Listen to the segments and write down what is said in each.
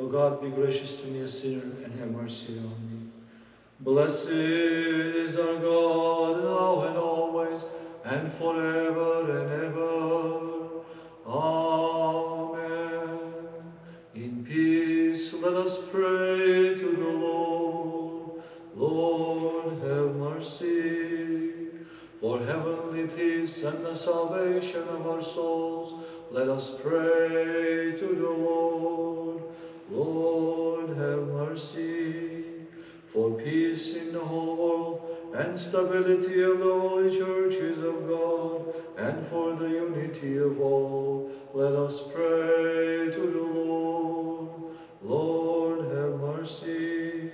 O God, be gracious to me, a sinner, and have mercy on me. Blessed is our God, now and always, and forever and ever. Amen. In peace, let us pray to the Lord. Lord, have mercy. For heavenly peace and the salvation of our souls, let us pray to the Lord. Mercy. For peace in the whole world and stability of the holy churches of God, and for the unity of all, let us pray to the Lord. Lord, have mercy.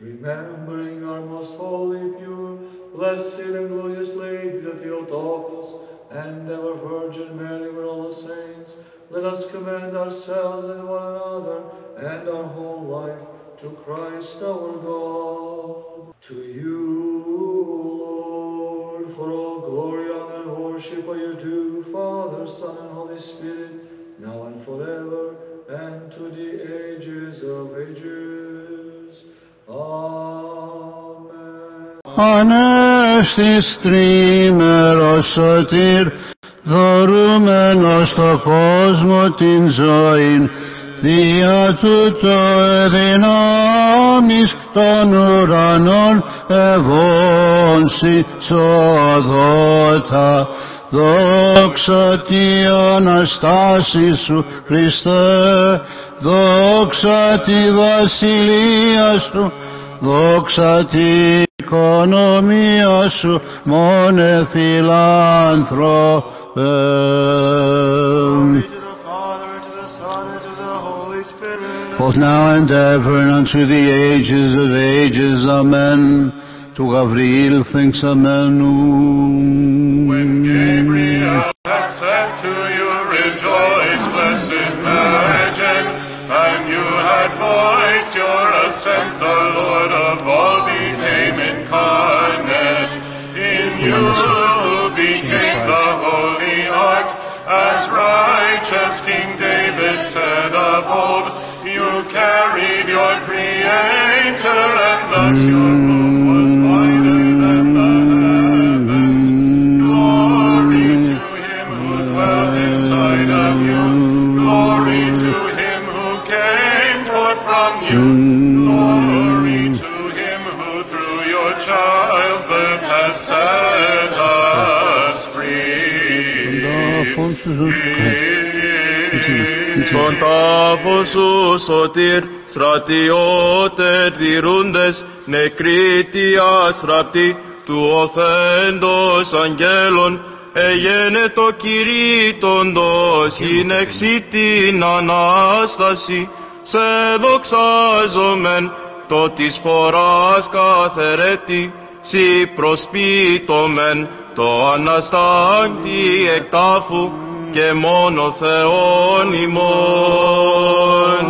Remembering our most holy, pure, blessed and glorious Lady, the Theotokos, and ever Virgin Mary with all the saints, let us commend ourselves and one another and our whole life to Christ our God. To you, Lord, for all glory, honor, and worship are you due, Father, Son, and Holy Spirit, now and forever, and to the ages of ages. Amen. Ανέστης τρίμερος σωτήρ, δωρούμενος το κόσμο την ζωήν, δια τούτο εδυνάμεις των ουρανών ευώνσι σοδότα. Δόξα τη Αναστάση σου Χριστέ, δόξα τη βασιλεία σου, δόξα τη οικονομία σου, μόνε φιλάνθρωπε. Both now and ever and unto the ages of ages. Amen. To Gabriel thinks Amen. When Gabriel had said to you, Rejoice, blessed Virgin, and you had voiced your assent, the Lord of all became incarnate. In you as righteous King David said of old, you carried your Creator, and thus your room was wider than the heavens. Glory to him who dwelt inside of you. Glory to him who came forth from you. Mm. Glory to him who through your childbirth has set free. Τον τάφο σου σωτήρ, στρατιώτες τηρούντες, νεκρίτιας ραπτή, του οθέντος αγγέλων, εγένε το κηρύττοντος, είναι την Ανάσταση, σε δοξάζομεν, το της φοράς καθερέτη, σι προσπίτωμεν, το Αναστάντη εκτάφου, και μόνο Θεόν ημών.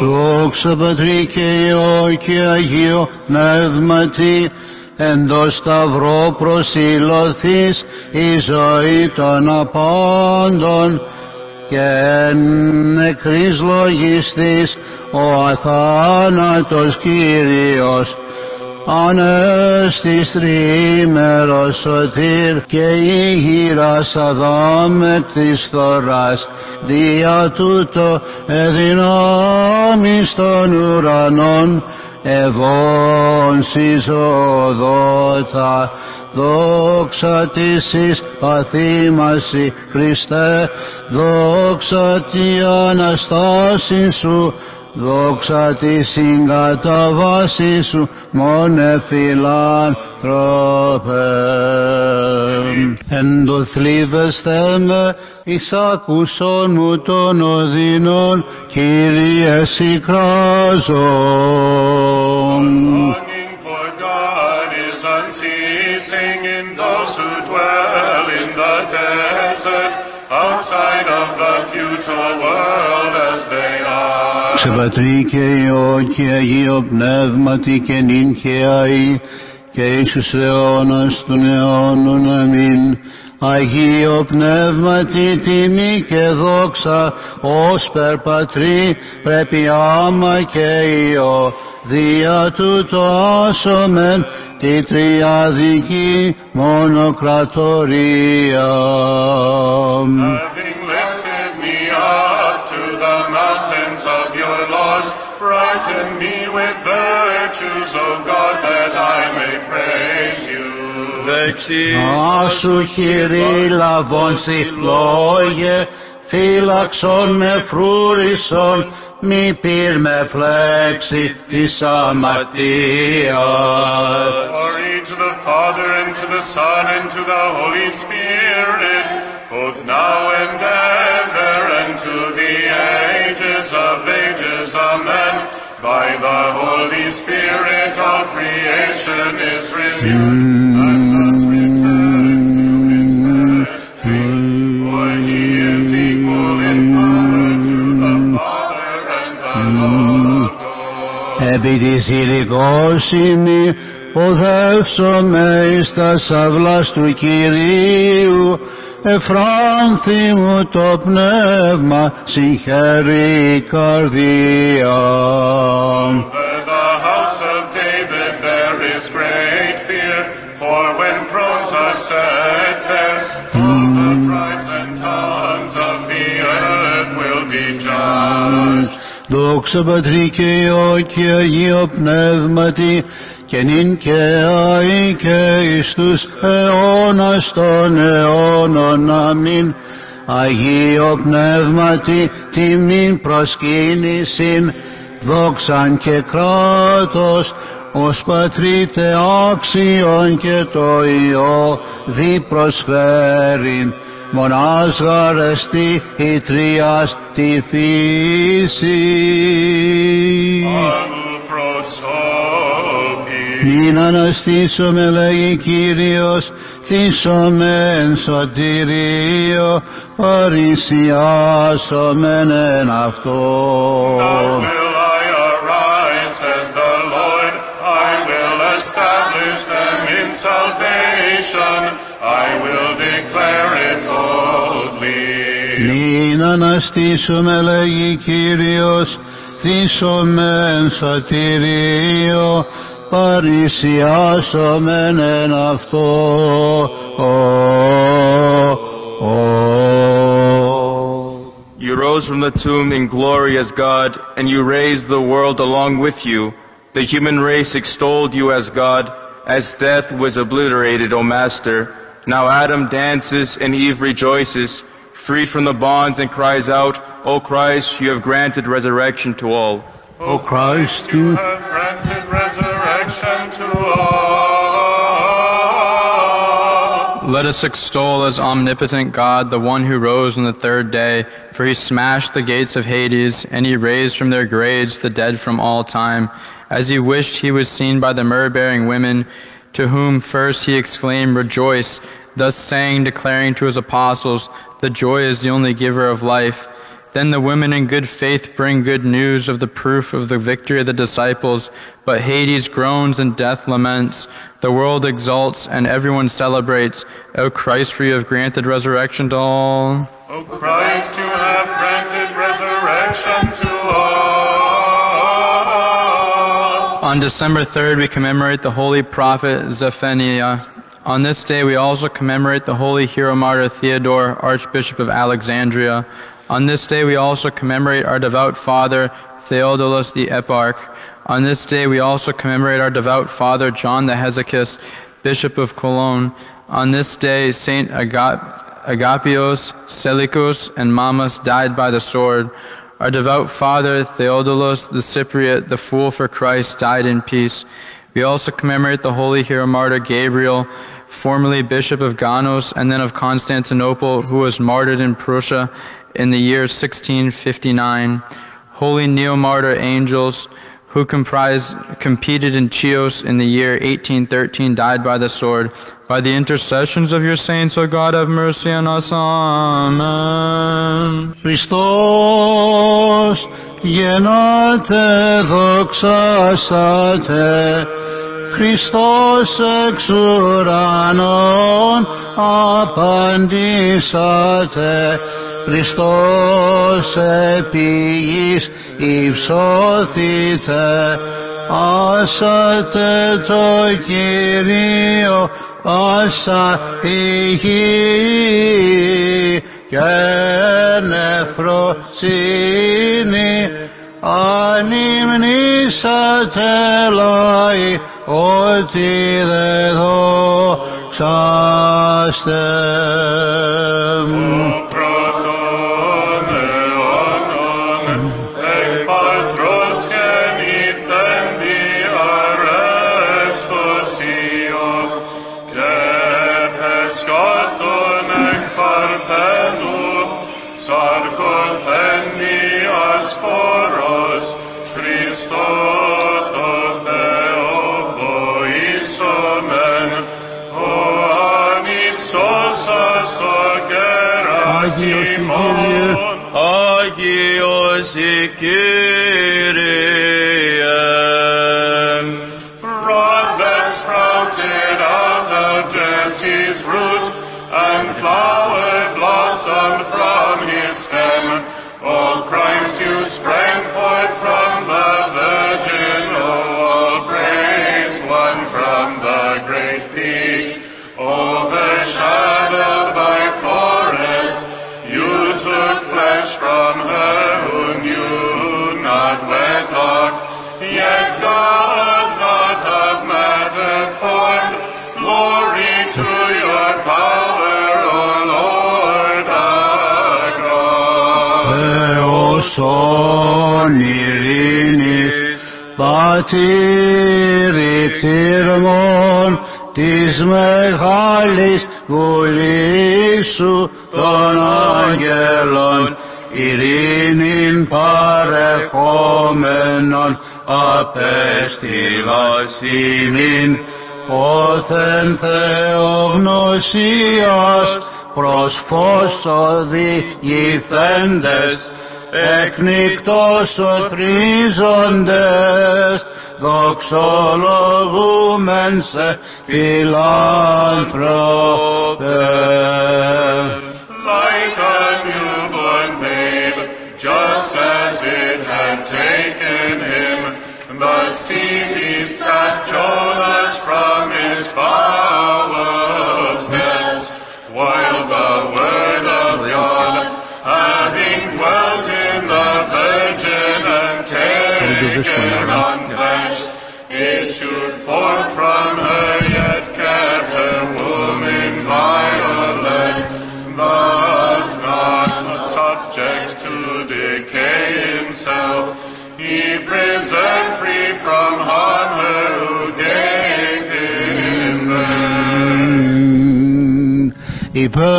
Δόξα Πατρί και Υιό και Αγίο Πνεύματι, εν το σταυρό προσιλωθείς η ζωή των απάντων και εν νεκρής λογιστής ο αθάνατος Κύριος Ανέστης τρίμερος σωτήρ και η γύρας αδάμεκτης θωράς. Δια τούτο εδυνάμεις των ουρανών ευών συζωδότα. Δόξα της εις παθήμαση Χριστέ δόξα τη Αναστάση σου Δόξα τη συγκαταβάση σου, μόνε φιλάνθρωπε. Εν το θλίβεστε με, εις άκουσον μου των οδύνων, Κύριε σικράζον. Longing for God is unceasing in those who dwell in the desert, outside of the futile world as they are. Σε Πατρί και Υιό και Αγίο Πνεύματι και νυν και αΐ και εις τους αιώνας των αιώνων αμήν. Αγίο Πνεύματι τιμή και δόξα, ως περπατρί πρέπει άμα και Υιό, δια του το άσομεν τη τριαδική μονοκρατορία. laws, brighten me with virtues, O God, that I may praise you. Δεξί Άσου Κύριε λαβών λόγε, φύλαξον με φρούρισον, μη πυρ με φλέξη της αμαρτίας. Glory to the Father, and to the Son, and to the Holy Spirit, both now and ever, and to the ages of ages. Amen. By the Holy Spirit, all creation is renewed, and does return to its first state. For he is equal in power to the Father and the Logos. Επί της υλικόσιμη οδεύσομαι εις τα σαυλάς του Κυρίου, εφράνθη μου το πνεύμα, συγχαίρει η καρδία. Over the house of David there is great fear, for when thrones are set there, all the tribes and tongues of the earth will be judged. Δόξα Πατρί και Υιό και Αγίο Πνεύματι, και νυν και αεί και εις τους αιώνας των αιώνων. Αμήν. Αγίο Πνεύματι, τιμήν προσκύνησιν, δόξαν και κράτος, ως πατρίτε άξιον και το Υιό δι προσφέρειν, μονάς γαρεστή η τριάς τη φύση. Αμου προσώπη, Μην αναστήσουμε λέγει Κύριος, θύσομεν σωτηρίο, παρησιάσομεν εν αυτό. Now will I arise, says the Lord, I will establish them in salvation, I will declare it boldly. Μην αναστήσουμε λέγει Κύριος, θύσομεν σωτηρίο, παρησιάσομεν εν αυτό. You rose from the tomb in glory as God, and you raised the world along with you. The human race extolled you as God, as death was obliterated, O Master. Now Adam dances and Eve rejoices, freed from the bonds and cries out, O Christ, you have granted resurrection to all. Ο Christ, You have granted resurrection to all. Let us extol as omnipotent God the one who rose on the third day, for he smashed the gates of Hades, and he raised from their graves the dead from all time. As he wished he was seen by the myrrh bearing women, to whom first he exclaimed, Rejoice, thus saying, declaring to his apostles, The joy is the only giver of life. Then the women in good faith bring good news of the proof of the victory of the disciples. But Hades groans and death laments. The world exults and everyone celebrates. O Christ, for you have granted resurrection to all. O Christ, you have granted resurrection to all. On December 3rd, we commemorate the holy prophet Zephaniah. On this day, we also commemorate the holy hero martyr Theodore, Archbishop of Alexandria. On this day, we also commemorate our devout father Theodulus the Eparch. On this day, we also commemorate our devout father John the Hesychist, Bishop of Cologne. On this day, Saint Agap- Agapios, Seleucus, and Mamas died by the sword. Our devout father Theodulus the Cypriot, the fool for Christ, died in peace. We also commemorate the holy hero martyr Gabriel, formerly Bishop of Ganos and then of Constantinople, who was martyred in Prussia in the year 1659. Holy neo-martyr angels, who comprised, competed in Chios in the year 1813, died by the sword. By the intercessions of your saints, O God, have mercy on us. Amen. Χριστός γεννάτε δοξάσατε, Χριστός εξ ουρανών απαντήσατε Χριστός επί γης υψώθητε άσατε το Κύριο άσα η γη και νεφροσύνη ανυμνήσατε λαοί ότι δεν δόξαστε. Sikirim. Rock that sprouted out of Jesse's root, and flower blossomed from his Θεός όν ειρήνης, πατήρι κτήρμων της μεγάλης βουλής σου των αγγέλων, ειρήνην παρεχόμενον απέστειλας ημίν, όθεν θεογνωσίας προς φως οδηγηθέντες, εκνικτός οθρίζοντες, δοξολογούμεν σε φιλάνθρωπε. like a newborn babe, just as it had taken him. The sea he sat Jonas from its bowels depths, while the issued forth from her, yet kept her womb inviolate, thus not subject to decay himself. He preserved free from harm her who gave him birth. υπέδες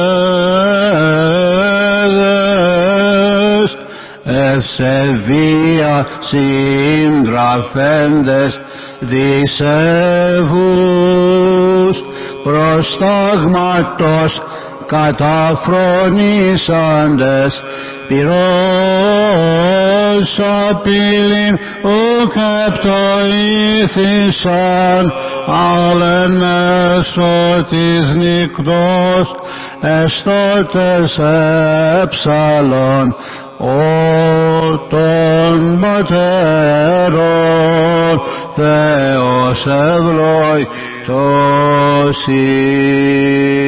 ευσεβία συντραφέντες δισεύους προστάγματος καταφρονήσαντες. Πυρός απειλήν ουκεπτοήθησαν άλλεν μέσω της νυχτός εστώτες έψαλον. Ο των πατέρων Θεός ευλογητός ειν.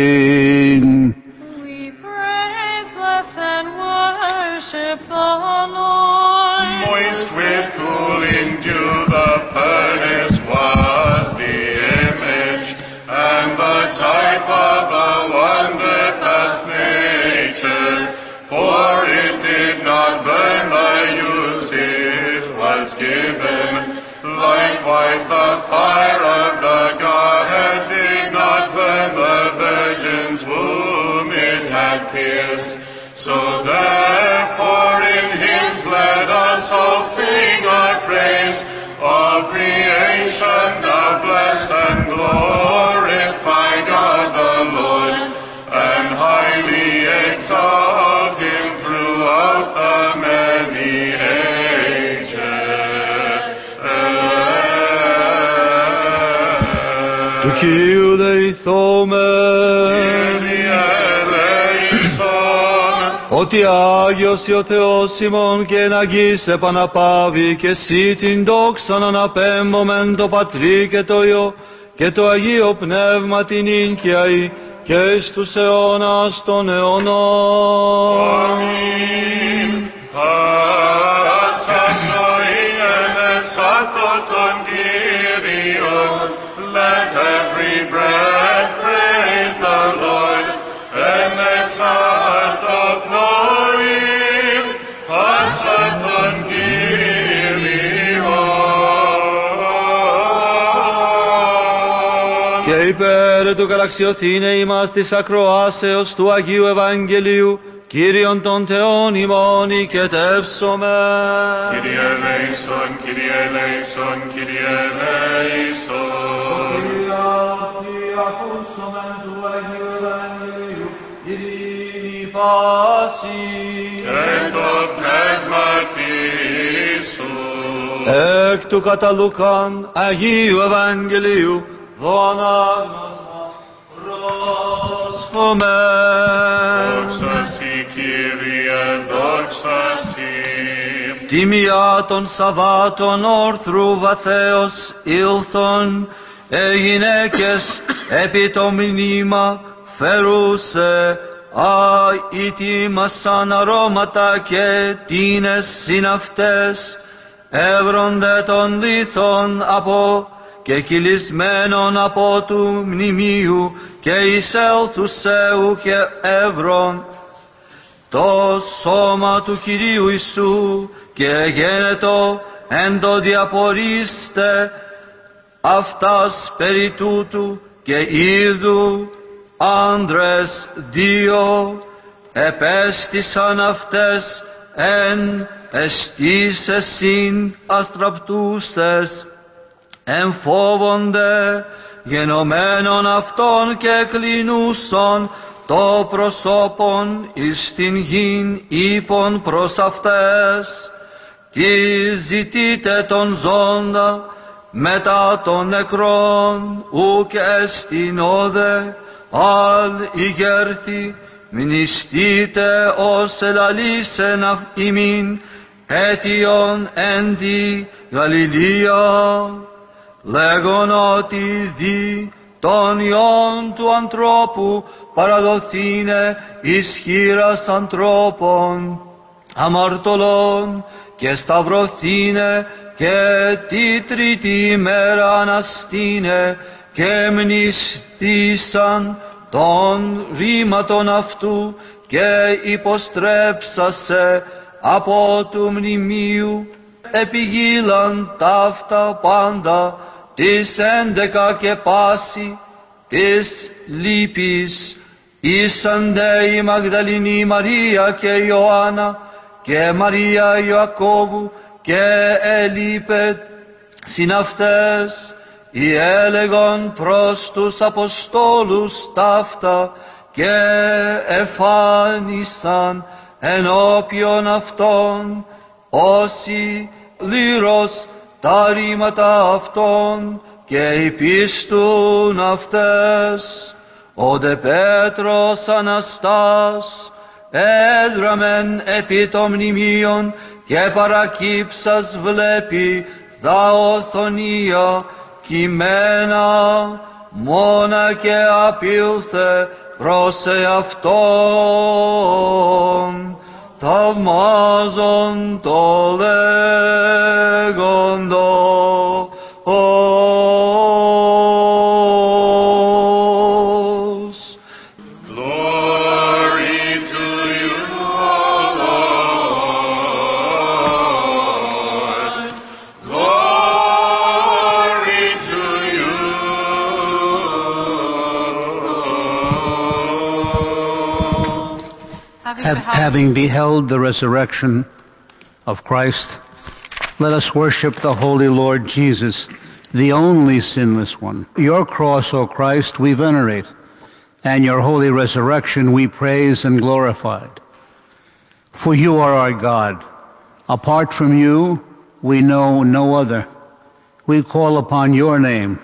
We praise, bless, and worship the Lord. Moist with cooling dew, the furnace was the image and the type of a wonder past nature. For it Likewise, the fire of the Godhead did not burn the virgin's womb it had pierced. So therefore in hymns let us all sing our praise. All creation now bless and glorify Κυρίου δεηθώμε, ότι Άγιος ο Θεός ημών και εν Αγής επαναπάβει και εσύ την δόξα να αναπέμπομεν το Πατρί και το Υιό και το Αγίο Πνεύμα την ίνκιαη και στους αιώνας των αιώνων. Αμήν. Παρασαπνοήνε σάτω υπέρ του καλαξιωθήνε ημάς της ακροάσεως του Αγίου Ευαγγελίου, Κύριον των Θεών ημών οικετεύσομε. Kyrie eleison, Kyrie eleison, Kyrie eleison. Και το πνεύμα σου. Εκ του κατά Λουκάν Αγίου Ευαγγελίου δόναγνωσμα πρόσχομαι. Δόξα σοι, Κύριε, δόξα σοι. Τιμιά των Σαββάτων όρθρου βαθέως ήλθον, ε γυναίκες επί το μνήμα φερούσε, α ήτοιμασαν αρώματα και τίνες συναυτές, έβρονται των λίθων από και κυλισμένων από του μνημείου και εισέλθουσεου και εύρων το σώμα του Κυρίου Ιησού και γένετο εν το διαπορείστε αυτάς περί τούτου και είδου άντρες δύο επέστησαν αυτές εν εστίσεσιν αστραπτούσες εμφόβονται γενομένων αυτών και κλεινούσων το προσώπον εις την γην ύπον προς αυτές. Τι ζητείτε τον ζώντα μετά των νεκρών ουκ εστιν όδε αλ ηγέρθη μνηστείτε ως ελαλήσεν αυ ημίν αίτιον εν τη Γαλιλία λέγον ότι δι τον Υιόν του ανθρώπου παραδοθήνε ισχύρας ανθρώπων αμαρτωλών και σταυρωθήνε και τη τρίτη ημέρα αναστήνε και μνηστήσαν των ρήματων αυτού και υποστρέψασε από του μνημείου επιγύλαν ταύτα πάντα της έντεκα και πάση της λύπης ήσαντε η Μαγδαληνή Μαρία και η Ιωάννα και Μαρία Ιωακώβου και ελείπε συναυτές οι έλεγον προς τους Αποστόλους ταύτα και εφάνισαν ενώπιον αυτών όσοι λύρος τα ρήματα αυτών και υπίστουν αυτές. Ο δε Πέτρος Αναστάς έδραμεν επί των μνημείων και παρακύψας βλέπει δα οθονία κειμένα μόνα και απήλθε προς εαυτόν θαυμάζον το λέγοντο Having beheld the resurrection of Christ, let us worship the Holy Lord Jesus, the only sinless one. Your cross, O Christ, we venerate, and your holy resurrection we praise and glorify. For you are our God. Apart from you, we know no other. We call upon your name.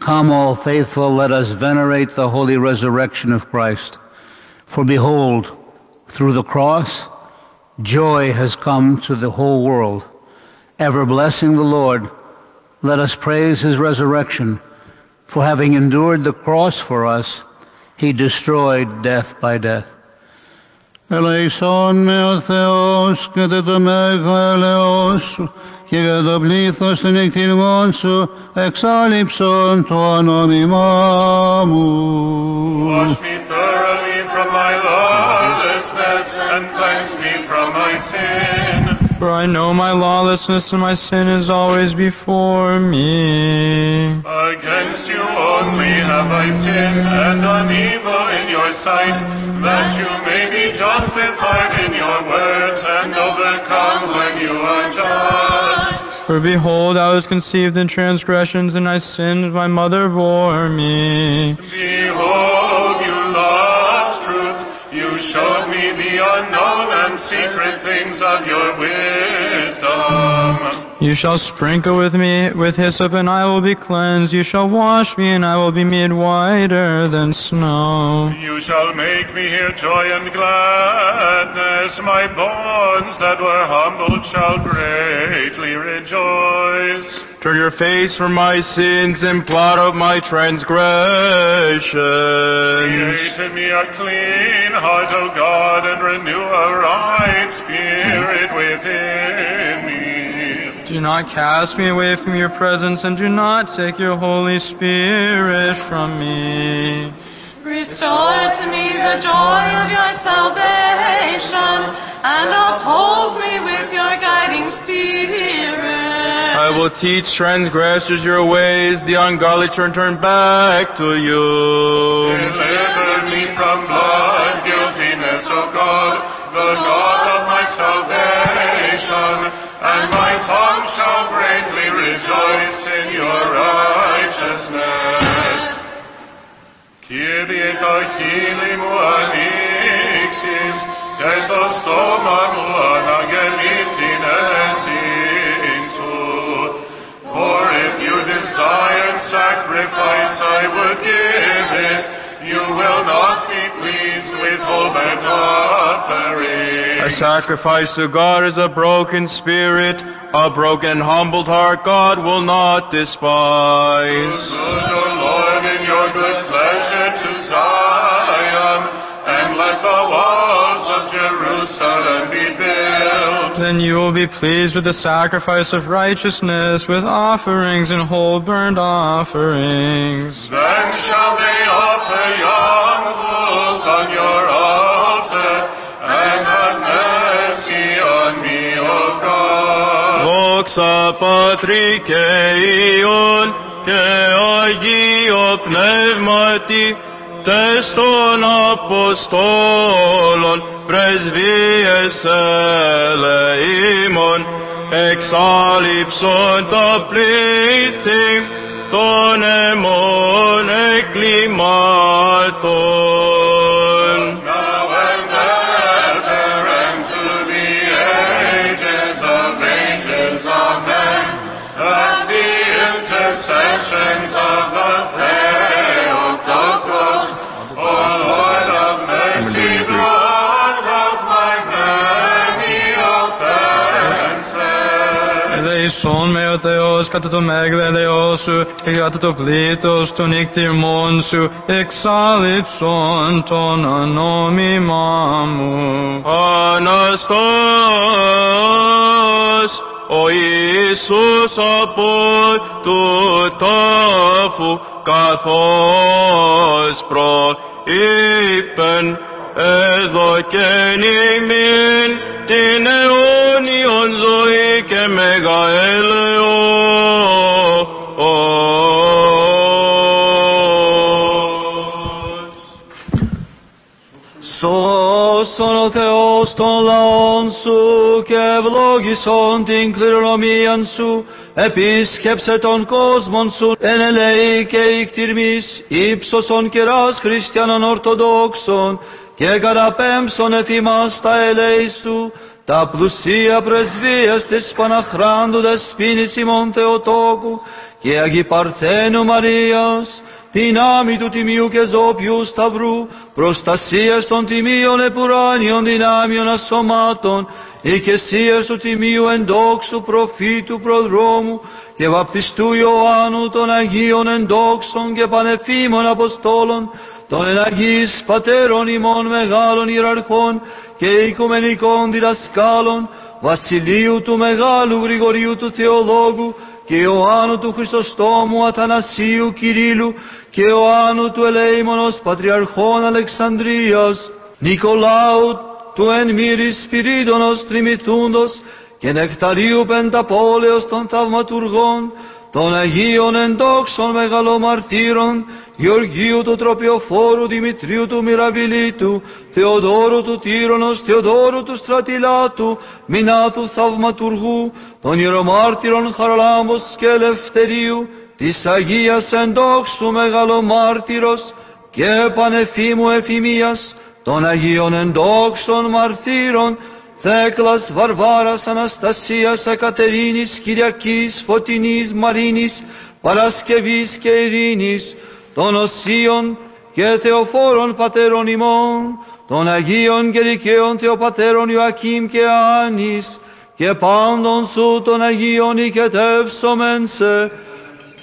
Come, all faithful, let us venerate the holy resurrection of Christ. For behold, through the cross, joy has come to the whole world. Ever blessing the Lord, let us praise his resurrection. For having endured the cross for us, he destroyed death by death. Eleison με ο Θεός και τε το μέγα σου και για το πλήθος των εκτιμών σου εξάλληψον το όνομά μου. Wash me thoroughly from my and cleanse me from my sin. For I know my lawlessness and my sin is always before me. Against you only have I sinned and done evil in your sight, that you may be justified in your words and overcome when you are judged. For behold, I was conceived in transgressions, and I sinned, my mother bore me. Behold, you loved truth. You showed me the unknown and secret things of your wisdom. You shall sprinkle with me with hyssop, and I will be cleansed. You shall wash me, and I will be made whiter than snow. You shall make me hear joy and gladness. My bones that were humbled shall greatly rejoice. Turn your face from my sins and blot out my transgressions. Create in me a clean heart, O God, and renew a right spirit within me. Do not cast me away from your presence, and do not take your Holy Spirit from me. Restore to me the joy of your salvation, and uphold me with your guiding spirit I will teach transgressors your ways, the ungodly turn turn back to you. Deliver me from blood guiltiness, O God, the God of my salvation, and my tongue shall greatly rejoice in your righteousness. Kyrie το χείλη μου ανοίξεις και το στόμα μου αναγγελεί desired sacrifice, I would give it. You will not be pleased with whole burnt offering. A sacrifice to God is a broken spirit, a broken and humbled heart God will not despise. Good, O Lord, in your good pleasure to Zion, and let the walls of Jerusalem be built Then you will be pleased with the sacrifice of righteousness, with offerings and whole burnt offerings. Then shall they offer young bulls on your altar, and have mercy on me, O God. Δόξα Πατρί και Υιόν και Αγίο Πνεύματι, τες των Αποστόλων, πρεσβείες ελεήμων, εξάλληψον τα πλήθη των αιμών εκκλημάτων. Now and ever, and to the ages of ages, Amen. At the intercessions of the Theotokos, offenses. Ελεησόν με ο Θεός κατά το μέγδελεό σου και κατά το πλήτος των νύκτυρμών σου εξάλληψον τον ανόμημά μου. Αναστάς ο Ιησούς από του τάφου καθώς προείπεν εδωκεν ημίν την αιώνιον ζωή και μεγαέλεος. Σώσον ο Θεός των λαών σου και ευλόγησον την κληρονομίαν σου, επίσκεψε τον κόσμον σου, εν ελέη και ικτυρμής, ύψωσον κεράς χριστιανών ορθοδόξων, και καταπέμψον εφημάς τα ελέη σου, τα πλουσία πρεσβείας της Παναχράντου Δεσποίνης ημών Θεοτόκου και Αγί Παρθένου Μαρίας, την άμη του Τιμίου και Ζώπιου Σταυρού, προστασίας των Τιμίων επουράνιων δυνάμιων ασωμάτων, οικεσίας του Τιμίου εντόξου προφήτου προδρόμου και βαπτιστού Ιωάννου των Αγίων εντόξων και πανεφήμων Αποστόλων, των εναγείς πατέρων ημών μεγάλων ιεραρχών και οικουμενικών διδασκάλων, Βασιλείου του Μεγάλου Γρηγορίου του Θεολόγου και Ιωάννου του Χριστοστόμου Αθανασίου Κυρίλου και Ιωάννου του Ελέημονος Πατριαρχών Αλεξανδρίας, Νικολάου του εν μύρη Σπυρίδωνος Τριμηθούντος και Νεκταρίου Πενταπόλεως των Θαυματουργών, των Αγίων εντόξων μεγαλομαρτύρων, Γεωργίου του Τροπιοφόρου, Δημητρίου του Μυραβιλίτου, Θεοδόρου του Τύρονος, Θεοδόρου του Στρατιλάτου, Μινάτου Θαυματουργού, των Ιερομάρτυρων Χαραλάμπος και Ελευθερίου, της Αγίας εντόξου μεγαλομάρτυρος και πανεφήμου εφημίας, των Αγίων εντόξων μαρθύρων, Θέκλας, Βαρβάρας, Αναστασίας, Ακατερίνης, Κυριακής, Φωτεινής, Μαρίνης, Παρασκευής και Ειρήνης, των Οσίων και Θεοφόρων Πατέρων ημών, των Αγίων και Δικαίων Θεοπατέρων Ιωακήμ και Άνης, και πάντων σου των Αγίων οικετεύσομεν σε,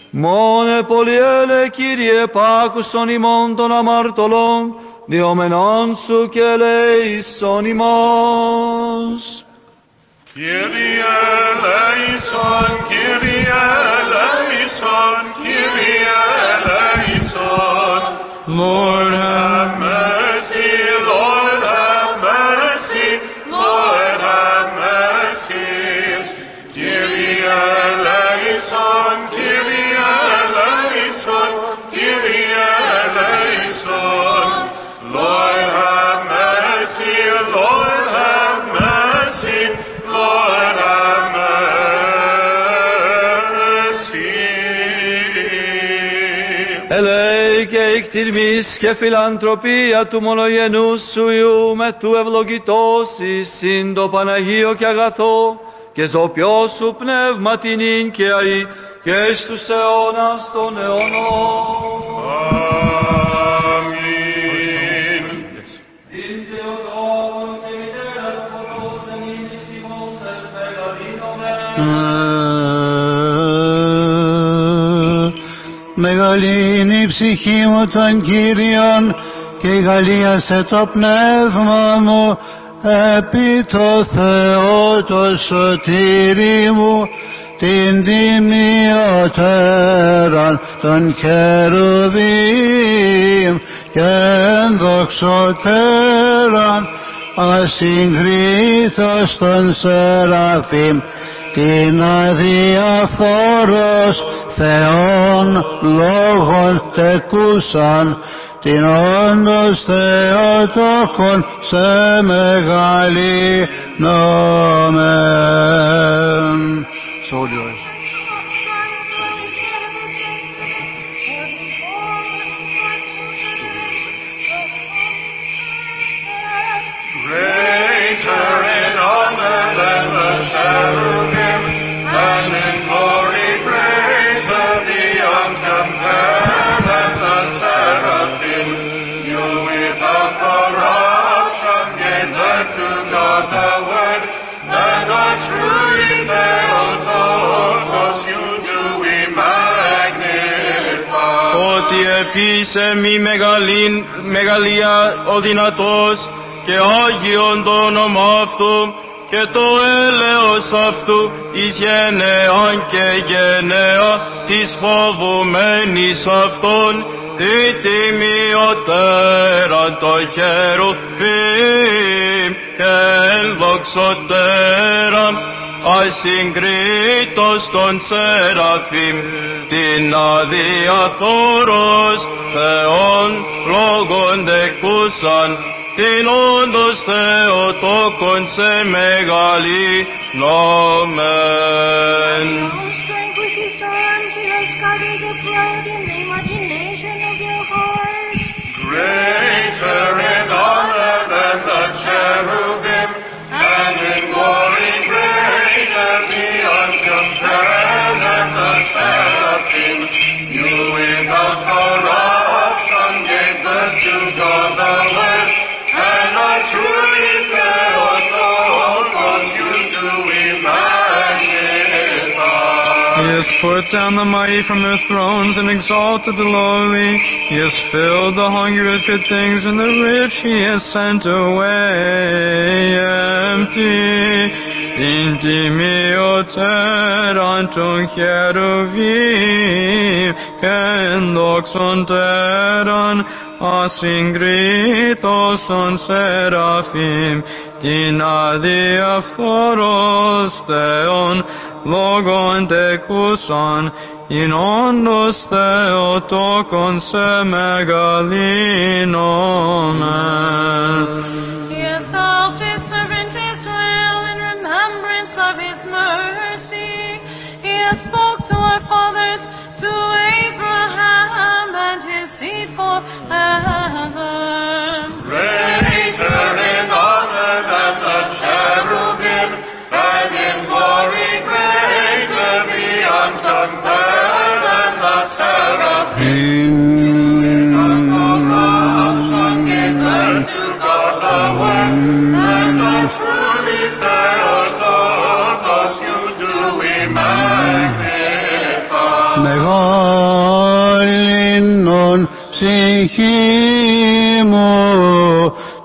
μόνε πολυέλε Κύριε πάκουσον ημών των αμαρτωλών, διόμενόν σου και λέει ημός. Κύριε λέησον, Κύριε λέησον, Κύριε Ελέη και εκτιρμής και φιλανθρωπία του μονογενού σου Υιού με του ευλογητώσεις συν το Παναγίο και αγαθό και ζωπιό σου πνεύμα την ίν και αή και στους αιώνας των αιώνων. Μεγαλύνει η ψυχή μου των Κύριων και γαλίασε το πνεύμα μου. Επί το Θεό το σωτήρι μου την τιμιωτέραν των χερουβίμ και ενδοξωτέραν. Ασυγκρίτως των Σεραφείμ την αδιαφόρος Θεών λόγων τεκούσαν την όντως Θεοτόκον σε μεγάλη επίσε μη μεγαλήν, μεγαλεία ο δυνατός και Άγιον το όνομα Αυτού και το έλεος Αυτού εις γενεάν και γενεά της φοβουμένης Αυτόν τη τιμιωτέρα το χερουβίμ και ενδοξωτέρα Άσυν γρίτο τον στεραφίμ, την αδιαθόρος θεόν, λόγον δεκουσαν την όντως θεο, το κονσέ, νομέν. Όσο εντυπωσιάζονται, ο Ισκάδη the imagination. Amém. Has put down the mighty from their thrones and exalted the lowly. He has filled the hungry with good things, and the rich he has sent away empty. Intimioter anton cherubim, ken doxon teran, ασυγκρίτως των Σεραφείμ, την άδεια φθορός Θεόν, λόγον τεκούσαν, ειν όντως Θεοτόκον σε μεγαλύνομεν. He has helped his servant Israel in remembrance of his mercy. Spoke to our fathers, to Abraham and his seed forever.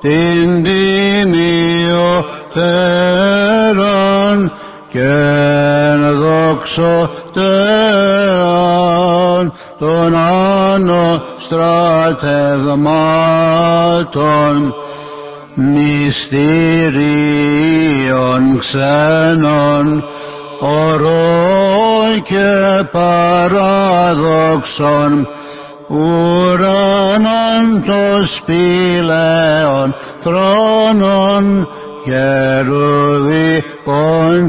Την τιμιότερον και δοξότερον των άνω στρατευμάτων μυστηρίων ξένων ορών και παράδοξων ουρανών των σπηλαίων θρόνων χερουβικών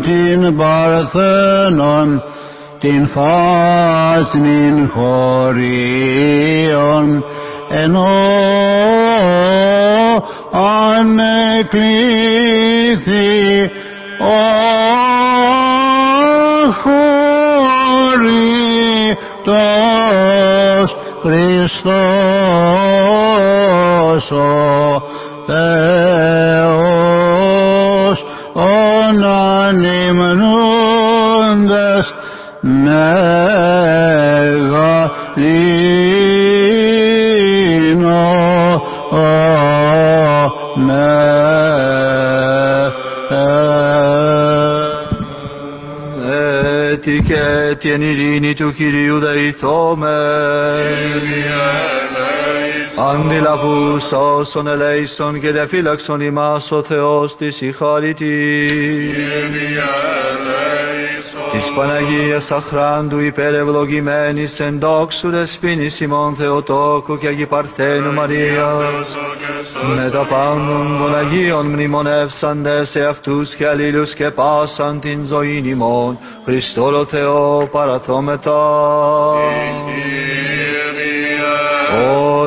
την παρθένων την φάτνην χωρίων ενώ ανεκλήθη ο χωρίτος Χριστός ο Θεός ον ανυμνούντας μεγαλύνω και την ειρήνη του Κυρίου δεηθώμε. Αντιλαβούς όσων ελέησον και διαφύλαξον ημάς ο Θεός της η χάρητη. Της Παναγίας Αχράντου υπερευλογημένης εν δόξου δεσπίνης ημών Θεοτόκου και Αγί Παρθένου Μαρία. Με τα πάντων των Αγίων μνημονεύσαντες σε αυτούς και αλλήλους και πάσαν την ζωήν ημών. Χριστόλο Θεό παραθόμετα.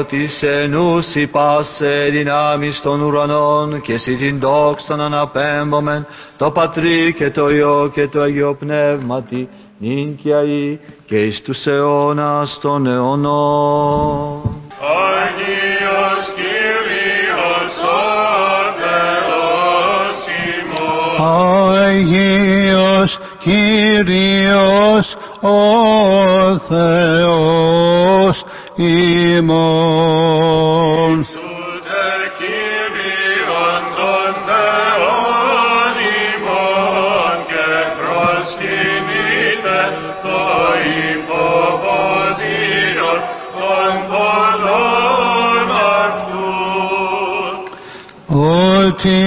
Ότι σε νους πάσε δυνάμεις των ουρανών και εσύ την δόξαν αναπέμπομεν το Πατρί και το Υιό και το Αγίο Πνεύματι νυν και αεί και εις τους αιώνας των αιώνων. Αγίος Κύριος ο Θεός ημών. Αγίος Κύριος ο Θεός ημών. Σούτε Κύριον των Θεών ημών και προσκυνείτε το υποποδίον των ποδών αυτού. ότι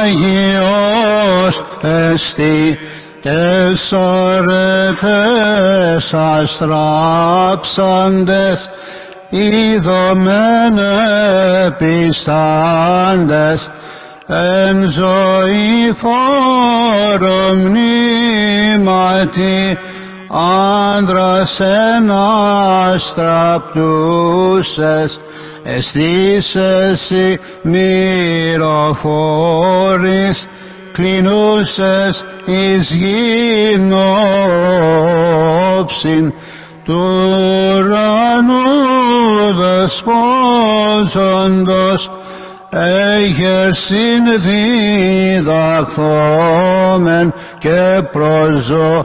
Άγιος εστι τεσσαρετές αστράψαντες ειδωμένε πιστάντες εν ζωή φόρο μνήματι άντρας εν αστραπτούσες εστίς εσύ μυροφόρης κλεινούσες εις γην όψιν του ουρανού δεσπόζοντος έγερσιν διδαχθόμεν και προζωήν.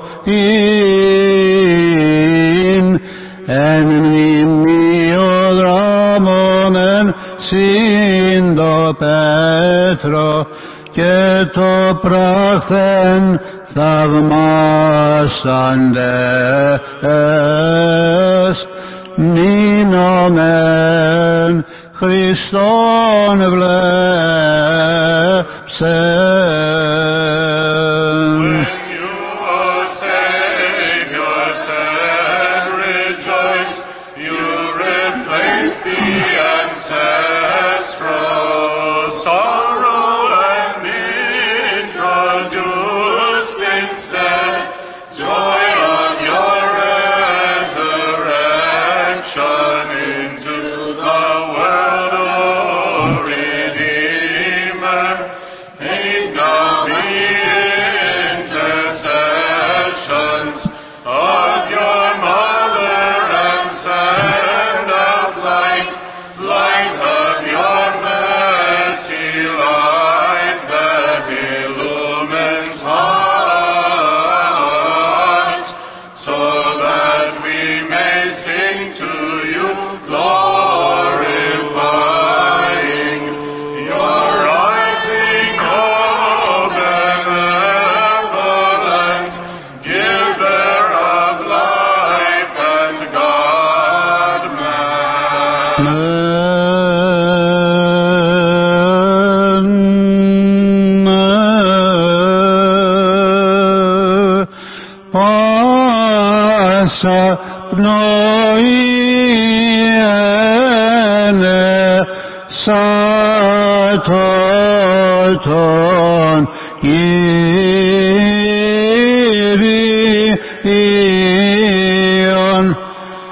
Εν μνημείο δραμόμεν συν το πέτρο και το πράχθεν θαυμάσαντες νίνομεν Χριστόν βλέψε. eyes. bakan giriyor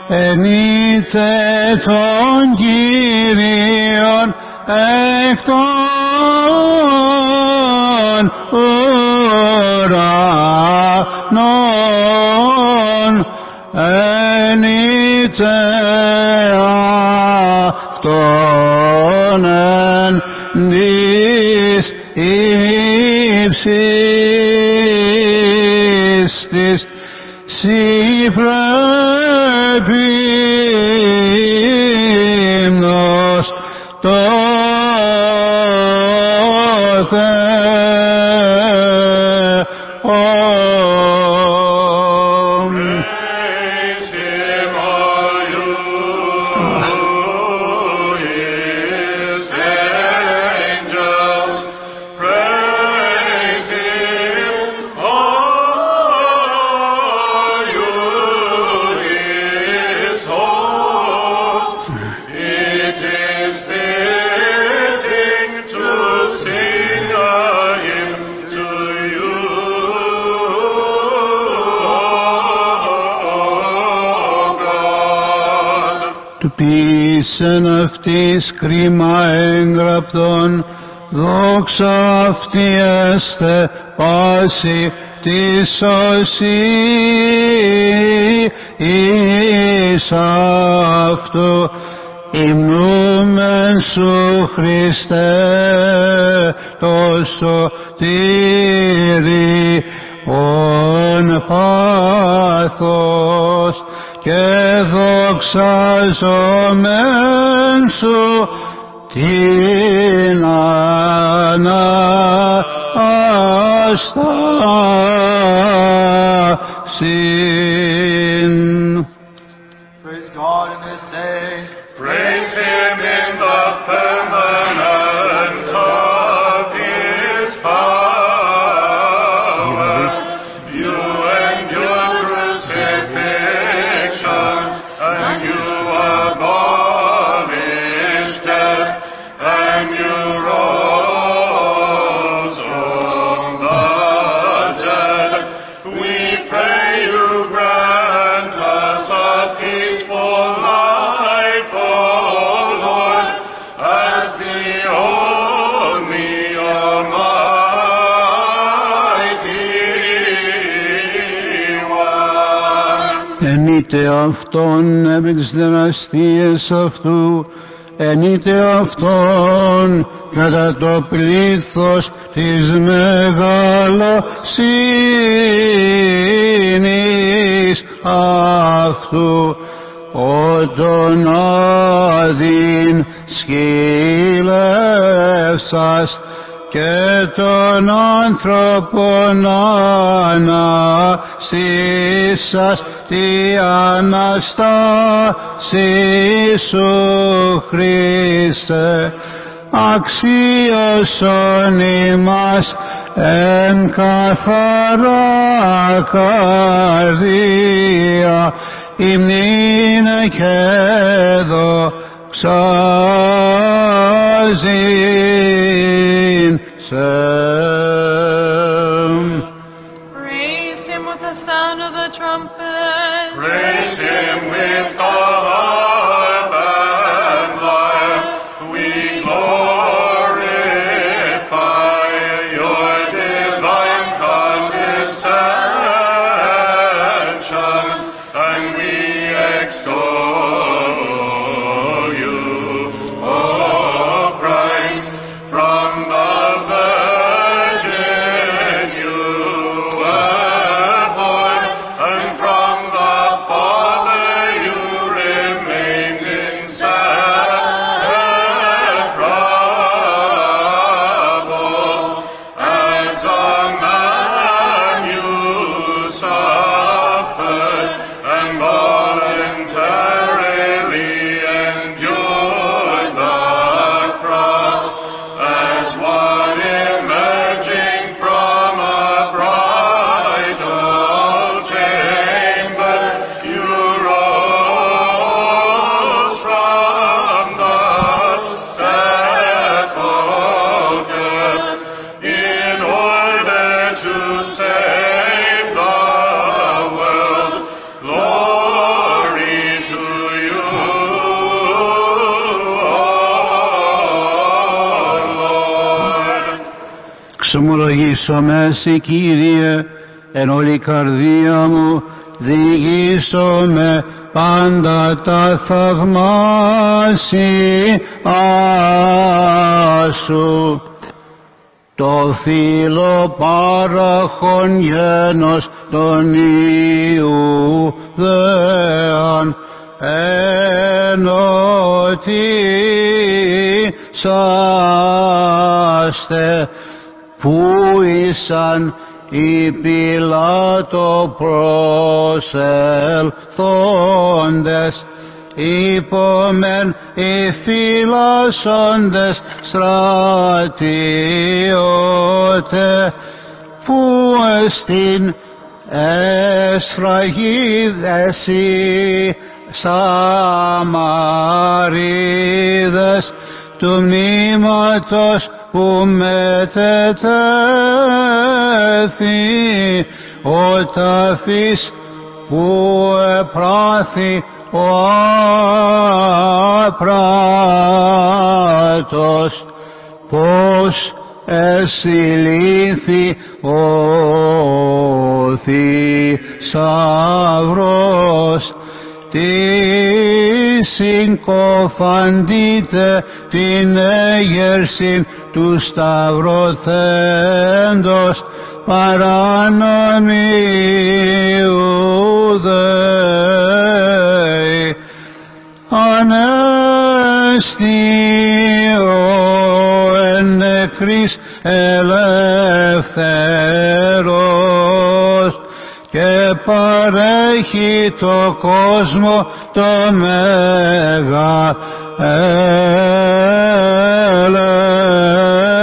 Emitetan giriyor Ektan Uranon Enitetan λήψης της συμπρεπίμνος το Θεό. εν αυτής κρίμα έγγραπτον, δόξα αυτή έστε πάση της σωσή εις αυτού. Υμνούμεν σου Χριστέ το σωτήρι ον πάθος και δοξαζόμεν σου την ανάσταση. ενίτε αυτόν επί τις δυναστίες αυτού, ενείται αυτόν κατά το πλήθος της μεγαλοσύνης αυτού, ότον άδειν σκύλευσας και των άνθρωπων αναστήσας τη Αναστάση σου Χριστέ αξίωσον ημάς εν καθαρά καρδία υμνήνε και δοξάζειν σε. Ξομολογήσομαι σε Κύριε εν όλη καρδία μου διηγήσομαι πάντα τα θαυμάσια σου το φύλλο παραχών γένος των Ιουδαίων ενωτήσαστε που ήσαν οι πιλάτο προσελθόντες υπομεν οι φυλασσόντες στρατιώτε που εστίν εσφραγίδες οι Σαμαρίδες του μνήματος που μετετέθη ο ταφής που επράθη ο απράτος πως εσυλήθη ο θησαυρός τι συγκοφαντείτε την έγερση του σταυρωθέντος παρανομιούδε Ανέστη ο εν νεκρής ελευθερός και παρέχει το κόσμο το μέγα έλεος.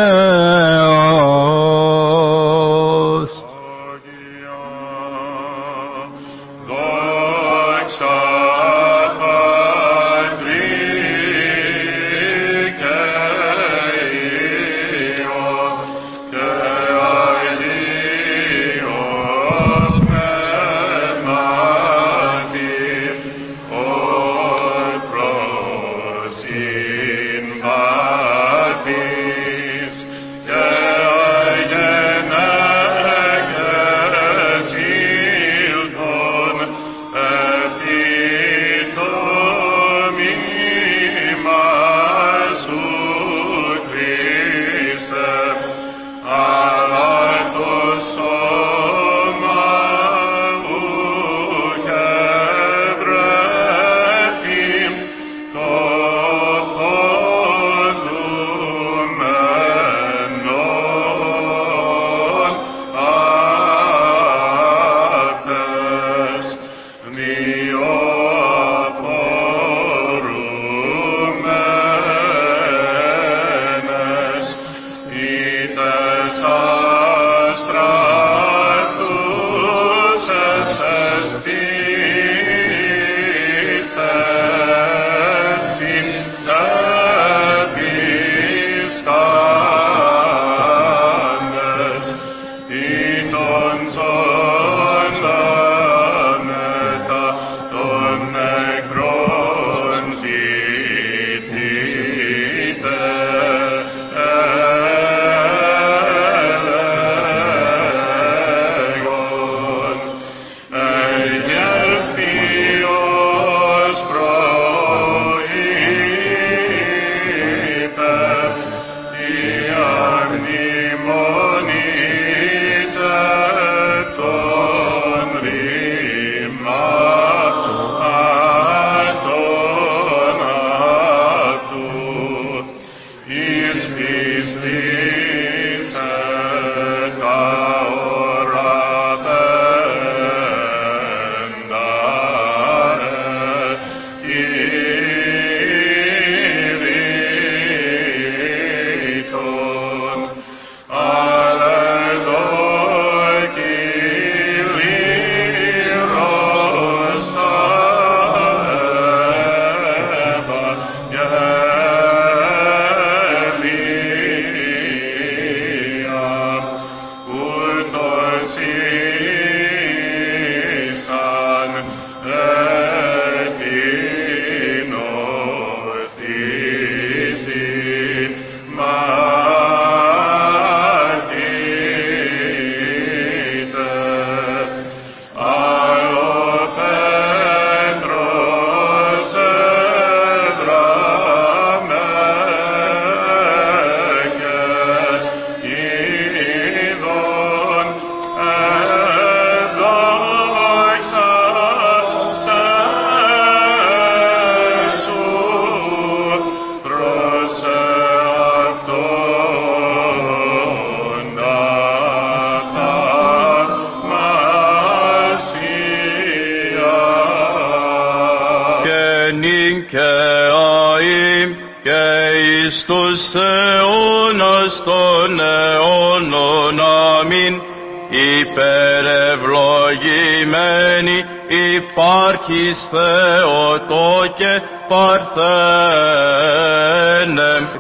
Υπερευλογημένη υπάρχεις Θεότο και παρθένε.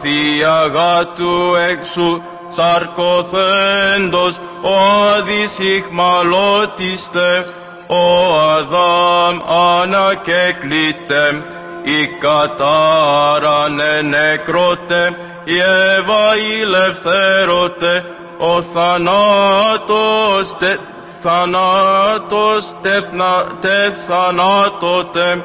Διαγάτου εξου σαρκοθέντος ο αδυσυχμαλώτιστε ο Αδάμ ανακεκλήτε η κατάρανε νεκρώτε η Εύα ηλευθέρωτε ο θανάτος τε, θανάτος τεθνα, τεθανάτωτε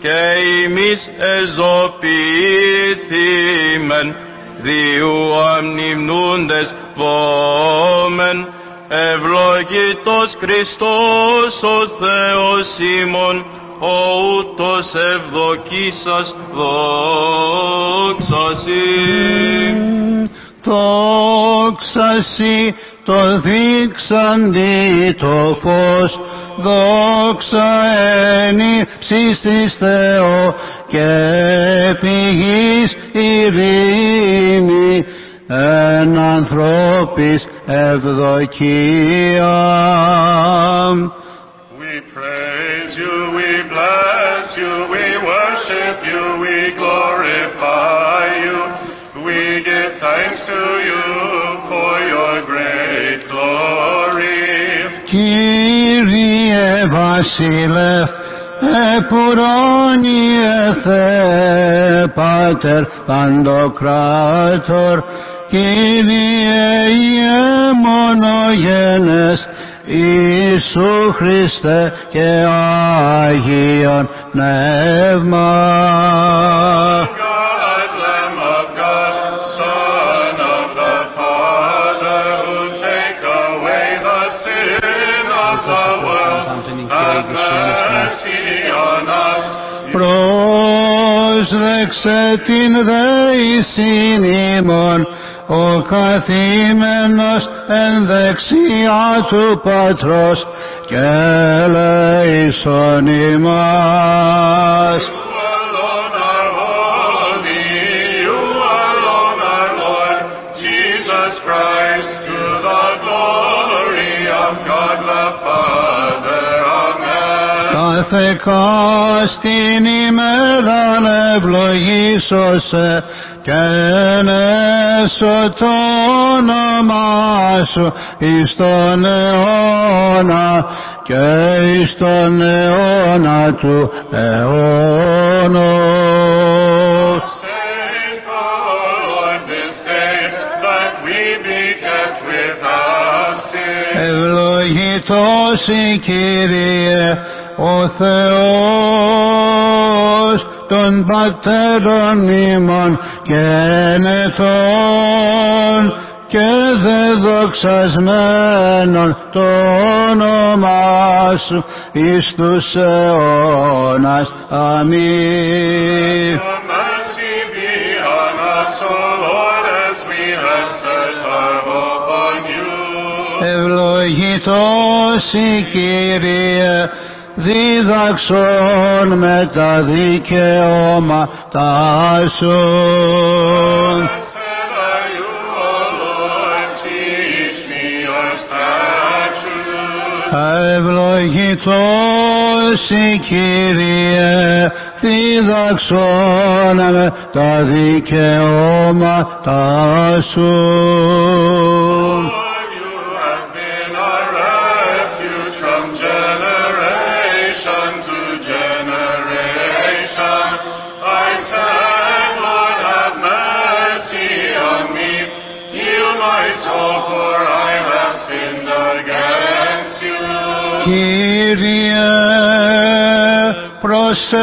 και ημείς εζωποιήθημεν διού αμνημνούντες βόμεν ευλογητός Χριστός ο Θεός ημών ο ούτως ευδοκίσας δόξα Συ. Δόξα Συ το δείξαντι το φως, δόξα εν ύψης της Θεό και πηγής ειρήνη εν ανθρώπης ευδοκία. We praise you, we bless you, we worship you, we glorify you. We give thanks to you for your great glory. Κύριε Βασίλευ, επουρώνιε Θεέ, Πάτερ Παντοκράτορ, Κύριε Ιε μονογένες, Ιησού Χριστέ και Άγιον Πνεύμα. Πρόσδεξε την δεήσιν ημών, ο καθήμενος εν δεξιά του Πατρός και ελέησον ημάς. The glory of God the Father. Amen. καθεκά στην ημέραν ευλογήσωσε και ενέσω το όνομά σου εις τον αιώνα και εις τον αιώνα του αιώνος. Save the Lord this day, that we be kept without sin. Ευλογητός η Κύριε ο Θεός των πατέρων ημών και ενετών και δεδοξασμένων το όνομά σου εις τους αιώνας. Αμήν. Have mercy be on us, O Lord, as we have set our hope on you. Ευλογητός η Κύριε, δίδαξον με τα δικαιώματά σου. Blessed are you, O Lord, teach me your statutes. Ευλογητός η Κύριε, δίδαξον με τα δικαιώματά σου. Κύριε, προσέ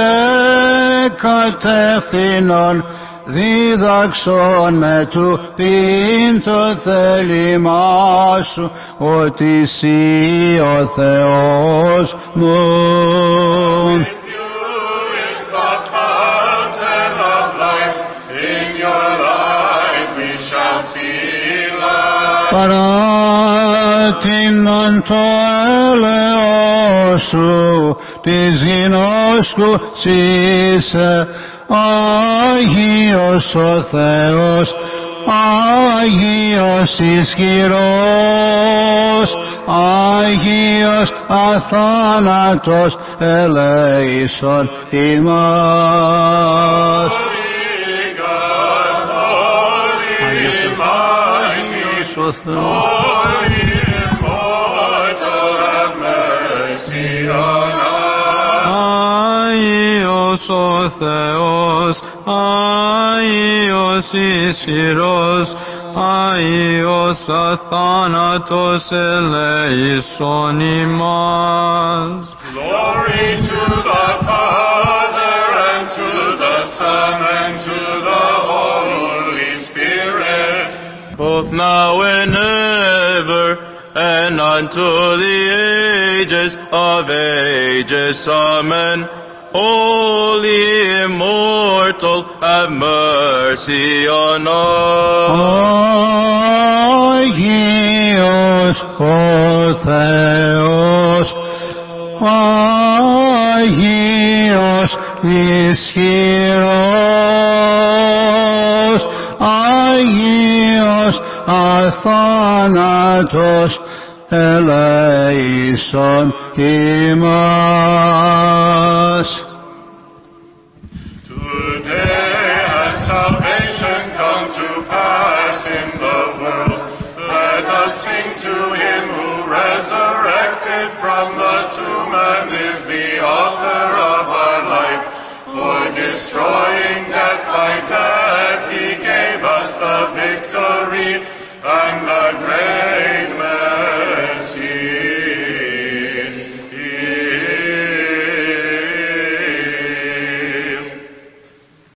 κατευθύνων, δίδαξον με του πίν το θέλημά σου, ότι εσύ ο Θεός μου. With you is the fountain of life. In your life we shall see life. παράτηνον το έλεος σου της γινώσκου είσαι Άγιος ο Θεός Άγιος ισχυρός Άγιος αθάνατος ελέησον ημάς Holy God, holy, mighty, ο Θεός ο Θεός, Άγιος ισχυρός, Άγιος αθάνατος ελέησον ημάς. Glory to the Father and to the Son and to the Holy Spirit. both now and ever, and unto the ages of ages. Amen. Holy, immortal, have mercy on us. Άγιος ο Θεός, Άγιος ισχυρός, Άγιος αθάνατος, eleison imas. Today has salvation come to pass in the world. Let us sing to him who resurrected from the tomb and is the author of our life. For destroying death by death, he gave us the victory and the grace.